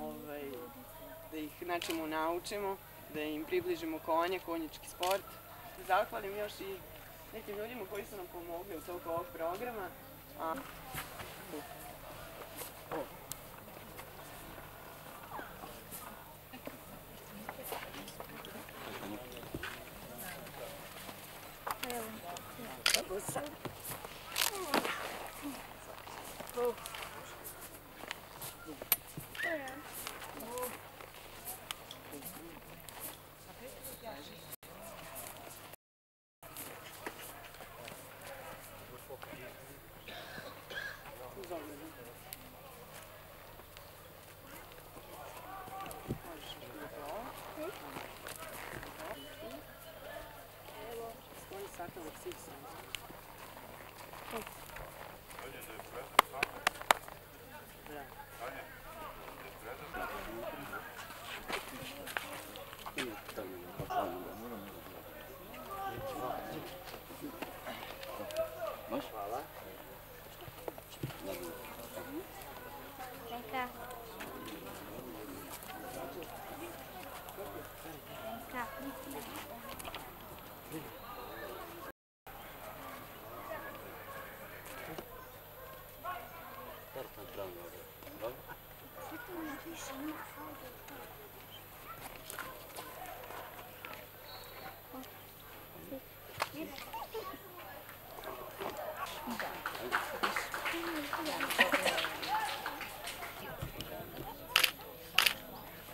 ovaj, da ih nečemu naučimo, da im približimo konje, konjički sport. Zahvalim još i nekim ljudima koji su nam pomogli u toku ovog programa. Skloni Thank you.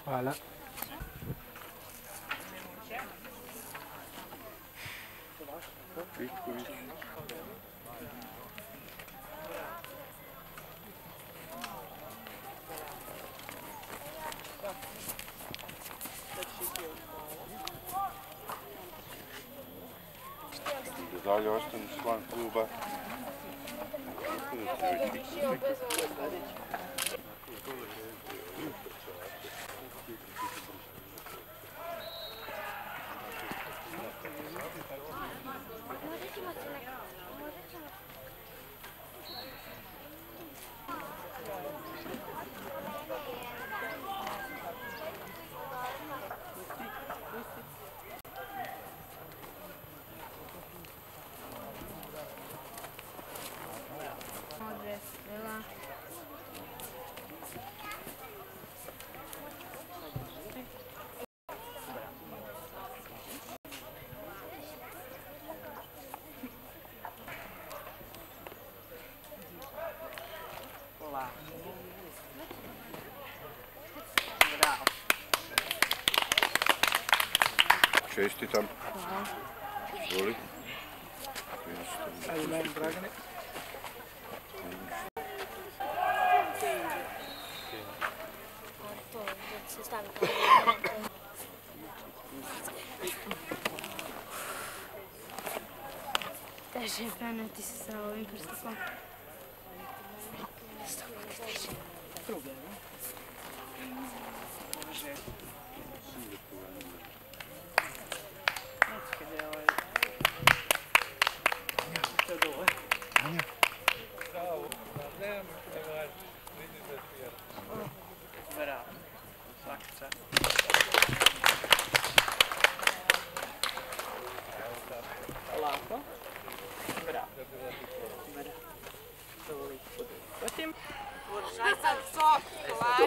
Voilà. Oui, oui. Алеш, там член клуба. Čestitam. Izvoli. Ajde, meni, Dragane. Se stavi Teže se sa ovim.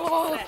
вот.